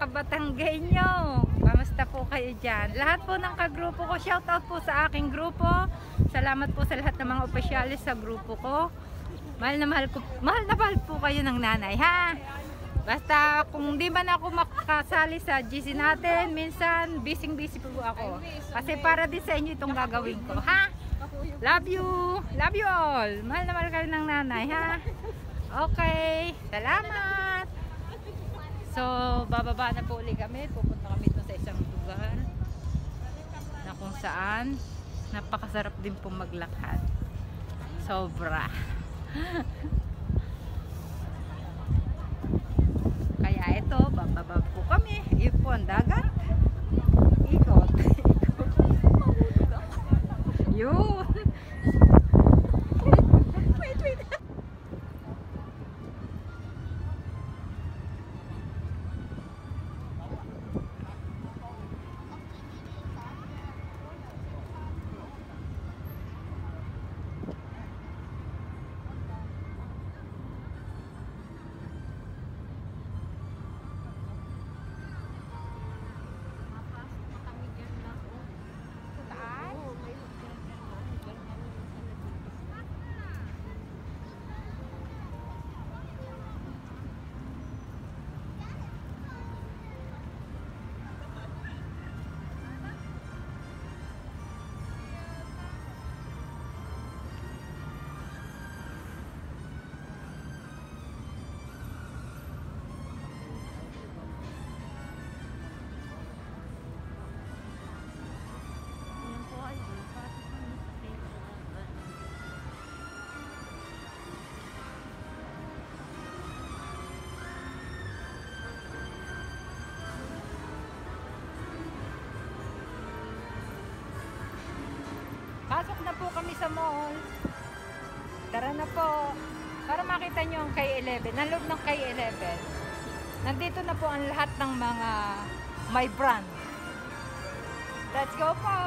Mga kabatanggenyo, kamusta po kayo dyan? Lahat po ng kagrupo ko, shoutout po sa aking grupo. Salamat po sa lahat ng mga opisyalis sa grupo ko. Mahal na mahal, ko, mahal na mahal po kayo ng nanay, ha? Basta kung di man ako makasali sa GC natin, minsan busy-busy po ako. Kasi para din sa inyo itong gagawin ko, ha? Love you! Love you all! Mahal na mahal kayo ng nanay, ha? Okay, salamat! So, bababa na po ulit kami. Pupunta kami doon sa isang lugar na kung saan napakasarap din po maglakad. Sobra. Kaya ito, bababa po kami. Ang dagat. Po. Para makita nyo ang K11. Ang loob ng K11. Nandito na po ang lahat ng mga may brand. Let's go po!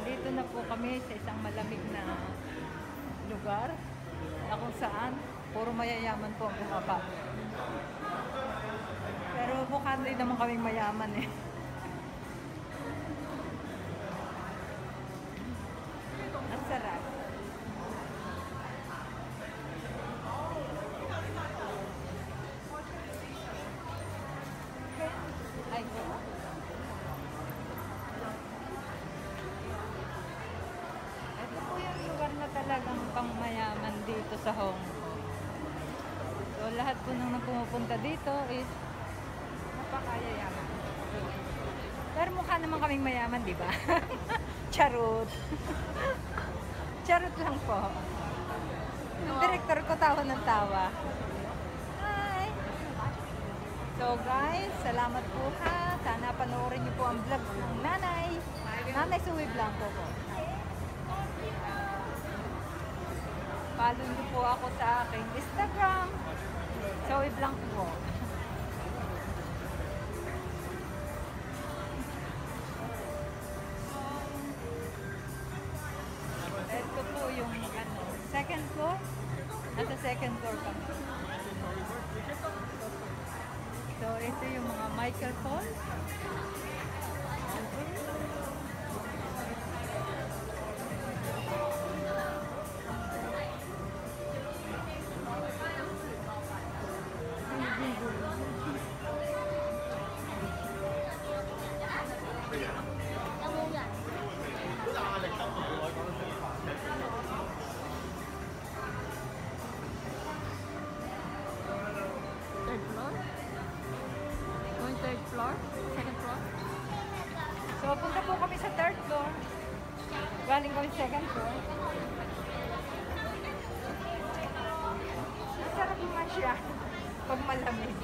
Dito na po kami sa isang malamig na lugar na kung saan puro mayayaman po ang bumaba. Pero mukha din naman kaming mayaman eh. Ang sarap. Ay, Ito po yung lugar pangmayaman dito sa Hong. Lahat po nang pumupunta dito is napakayayaman. Pero mukha naman kaming mayaman, di ba? Charot. Charot lang po. Yung director ko tawa ng tawa. Hi! So guys, salamat po ha. Sana panoorin niyo po ang vlog ng nanay. Nanay Suwi Blanco po. Follow niyo po ako sa aking Instagram. Zoe Blanco po. Ito po yung ano, second floor. Nasa second floor kami. So, ito yung mga Michael Falls. Second floor. Masarap naman siya pag malamig.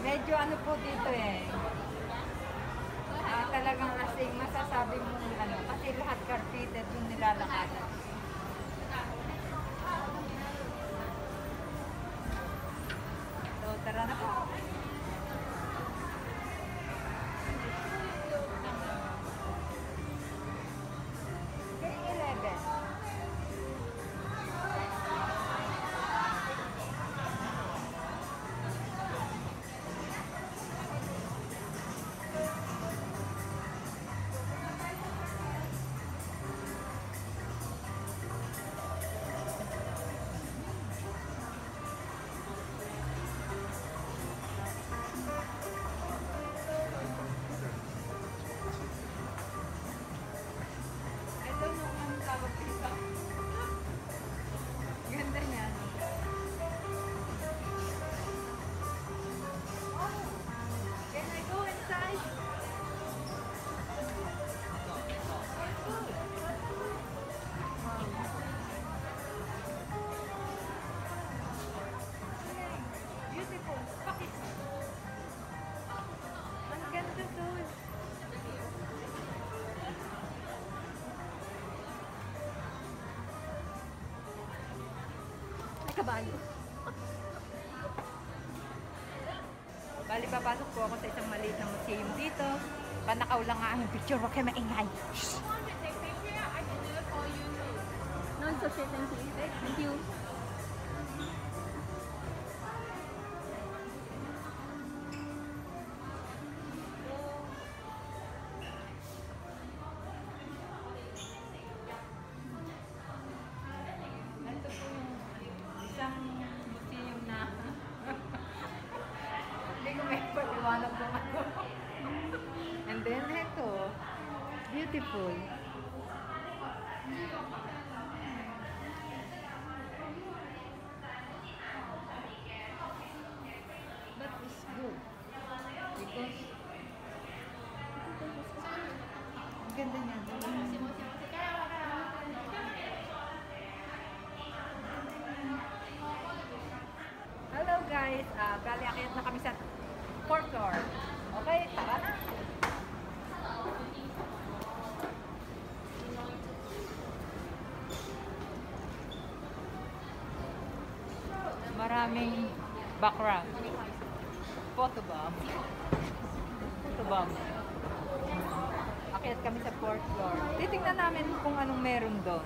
Medyo ano po dito eh. Ah, talagang kasing masasabi mo ano, kasi lahat carpeted yung nilalakaran. Kabayo. Bali, papasok po ako sa isang maliit na museum dito. Panakaw lang nga ang picture, huwag kayo maingay. No, it's okay. Thank you. Thank you. Beautiful. But it's good. Because. Hello guys, uh, bali akyat na kami sa fourth floor. Okay, tara. Maraming background. Photo bomb. Photo bomb. Akyat kami sa fourth floor. Titingnan namin kung anong meron doon.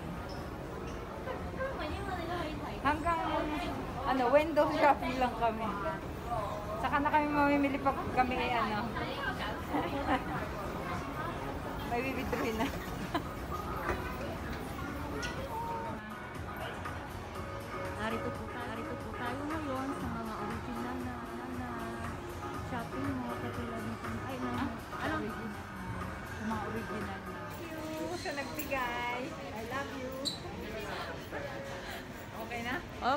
Hanggang ano, window shopping lang kami. Saka na kami mamimili pag kami ay ano. May bibidruhin na.